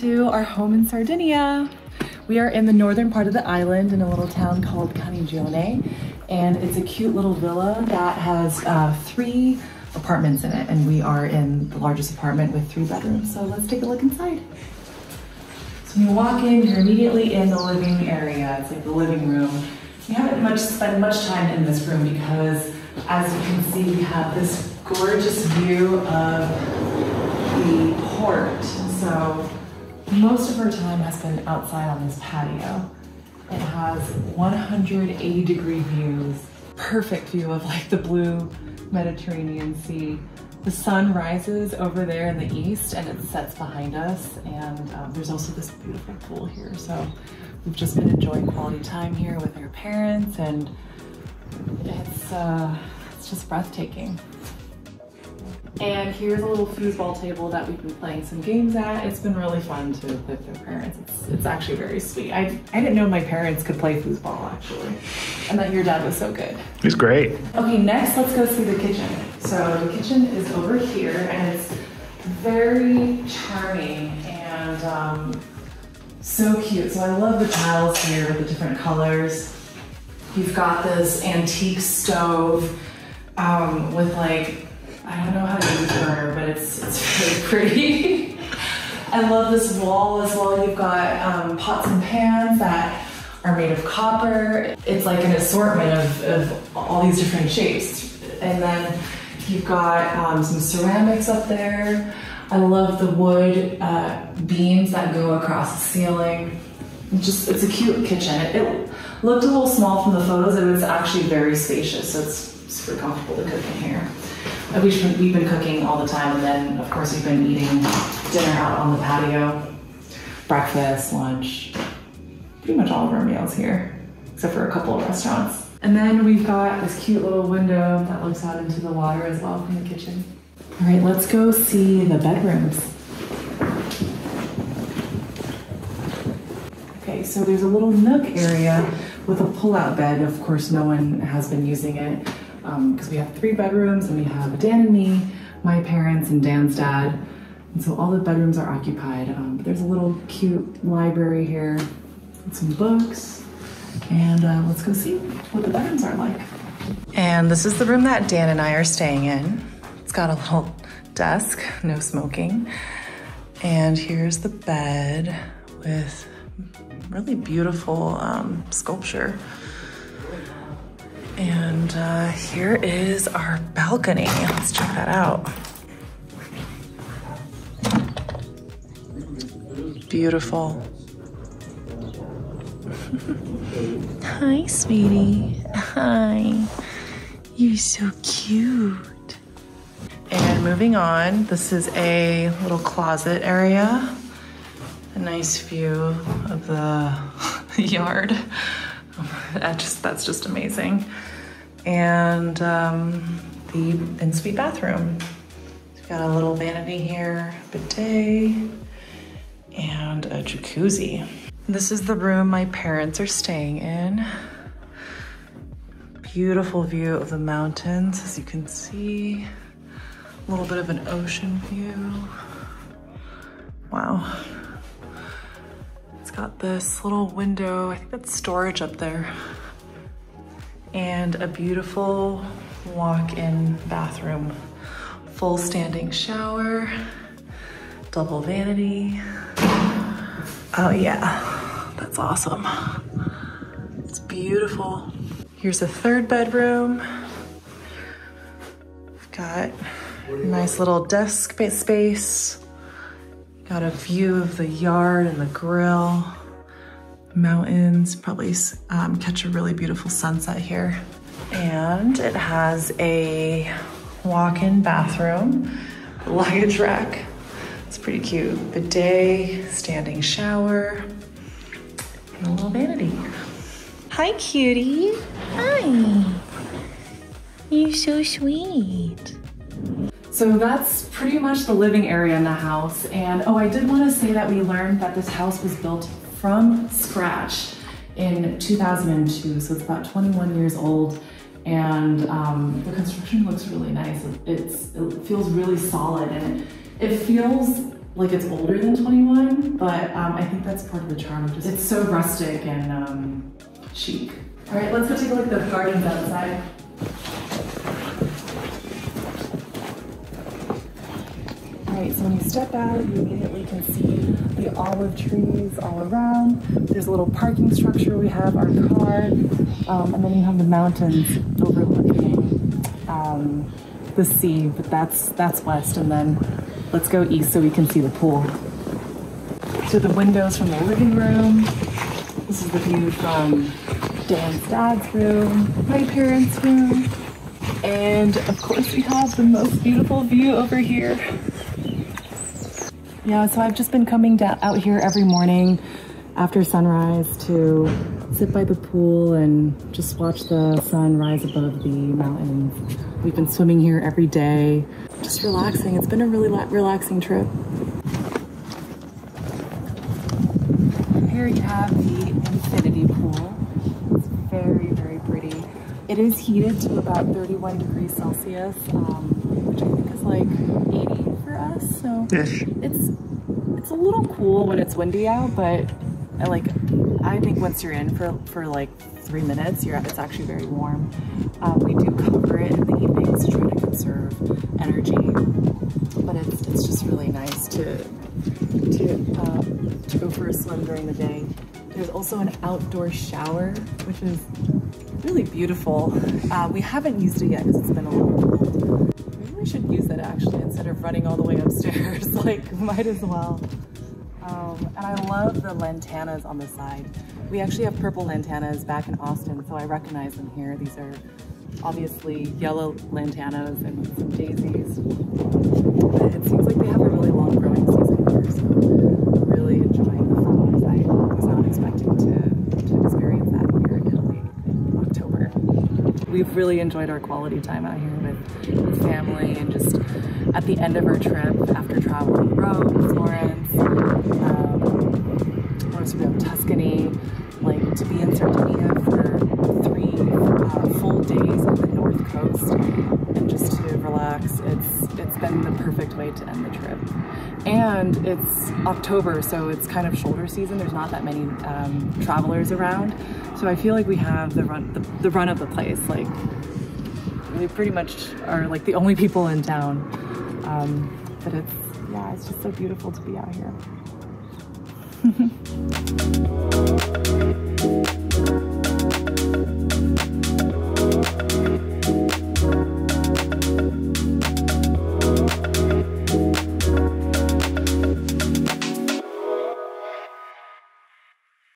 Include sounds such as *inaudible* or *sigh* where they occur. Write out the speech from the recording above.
to our home in Sardinia. We are in the northern part of the island in a little town called Cannigione, and it's a cute little villa that has uh, three apartments in it, and we are in the largest apartment with three bedrooms. So let's take a look inside. So when you walk in, you're immediately in the living area. It's like the living room. We haven't much spent much time in this room because, as you can see, we have this gorgeous view of the port. So most of her time has been outside on this patio. It has 180 degree views, perfect view of like the blue Mediterranean Sea. The sun rises over there in the east and it sets behind us. And um, there's also this beautiful pool here. So we've just been enjoying quality time here with our parents and it's, uh, it's just breathtaking. And here's a little foosball table that we've been playing some games at. It's been really fun to play with their parents. It's, it's actually very sweet. I, I didn't know my parents could play foosball actually, and that your dad was so good. He's great. Okay, next let's go see the kitchen. So the kitchen is over here and it's very charming and um, so cute. So I love the tiles here with the different colors. You've got this antique stove um, with like I don't know how to use burner, but it's, it's really *laughs* pretty. I love this wall as well. You've got um, pots and pans that are made of copper. It's like an assortment of, of all these different shapes. And then you've got um, some ceramics up there. I love the wood uh, beams that go across the ceiling. It's just, it's a cute kitchen. It, it looked a little small from the photos. It was actually very spacious, so it's super comfortable to cook in here. Uh, we've been, we've been cooking all the time, and then of course we've been eating dinner out on the patio, breakfast, lunch, pretty much all of our meals here, except for a couple of restaurants. And then we've got this cute little window that looks out into the water as well from the kitchen. All right, let's go see the bedrooms. Okay, so there's a little nook area with a pull-out bed. Of course, no one has been using it because um, we have three bedrooms and we have Dan and me, my parents, and Dan's dad. And so all the bedrooms are occupied. Um, but there's a little cute library here with some books. And uh, let's go see what the bedrooms are like. And this is the room that Dan and I are staying in. It's got a little desk, no smoking. And here's the bed with really beautiful um, sculpture. And uh, here is our balcony. Let's check that out. Beautiful. *laughs* Hi, sweetie. Hi. You're so cute. And moving on, this is a little closet area. A nice view of the *laughs* yard. *laughs* That just that's just amazing. And um, the in-suite bathroom. We've got a little vanity here, bidet, and a jacuzzi. This is the room my parents are staying in. Beautiful view of the mountains, as you can see. A little bit of an ocean view. Wow got this little window, I think that's storage up there, and a beautiful walk-in bathroom. Full standing shower, double vanity. Oh yeah, that's awesome. It's beautiful. Here's a third bedroom. We've got a nice little desk space Got a view of the yard and the grill, mountains, probably um, catch a really beautiful sunset here. And it has a walk-in bathroom, luggage rack. It's pretty cute. Bidet, standing shower, and a little vanity. Hi, cutie. Hi. You're so sweet. So that's pretty much the living area in the house. And oh, I did want to say that we learned that this house was built from scratch in 2002. So it's about 21 years old. And um, the construction looks really nice. It's, it feels really solid and it, feels like it's older than 21, but um, I think that's part of the charm. Just, it's so rustic and um, chic. All right, let's go take a look at the gardens outside. Right, so when you step out, you immediately can see the olive trees all around. There's a little parking structure. We have our car, um, and then you have the mountains overlooking um, the sea, but that's, that's west, and then let's go east so we can see the pool. So the windows from the living room. This is the view from Dan's dad's room, my parents' room, and of course we have the most beautiful view over here. Yeah, so I've just been coming down out here every morning after sunrise to sit by the pool and just watch the sun rise above the mountains. We've been swimming here every day, just relaxing. It's been a really relaxing trip. Here you have the infinity pool. It's very, very pretty. It is heated to about 31 degrees Celsius, um, which I think is like 80 for us. So Ish. it's it's a little cool when it's windy out, but I like I think once you're in for for like three minutes, you're it's actually very warm. Um, we do cover it in the evenings to try to conserve energy, but it's it's just really nice to to um, to go for a swim during the day. There's also an outdoor shower, which is really beautiful. Uh, we haven't used it yet because it's been a little cold. We should use that actually instead of running all the way upstairs. *laughs* like, might as well. Um, and I love the lantanas on the side. We actually have purple lantanas back in Austin, so I recognize them here. These are obviously yellow lantanas and some daisies. But it seems like they have a really long growing season here, so really enjoying the flowers. I was not expecting to, to experience that here in Italy in October. We've really enjoyed our quality time out here with, family and just at the end of our trip after traveling Rome, Florence, um, or we have Tuscany, like to be in Sardinia for three uh, full days on the north coast and just to relax. It's it's been the perfect way to end the trip. And it's October, so it's kind of shoulder season. There's not that many um, travelers around, so I feel like we have the run the, the run of the place. Like we pretty much are like the only people in town. Um, but it's yeah, it's just so beautiful to be out here. *laughs*